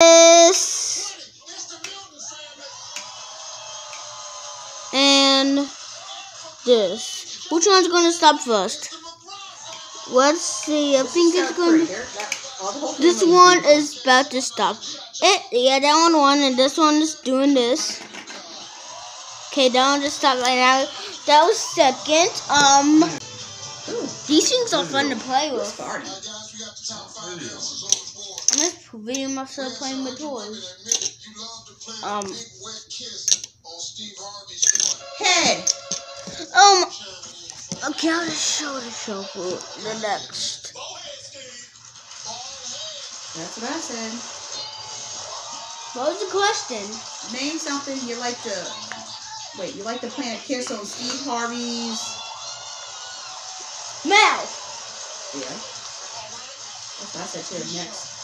this. And this. Which one's gonna stop first? Let's see. I think it's going to. This one is about to stop. It, yeah, that one won, and this one is doing this. Okay, that one just stopped right now. That was second. Um, these things are fun to play with. Video myself playing with toys. Um. Head. Um. Okay, I'll just show the show for the next. That's what I said. What was the question? Name something you like to. Wait, you like to plant a kiss on Steve Harvey's. Mouth. Yeah. That's what I said to next.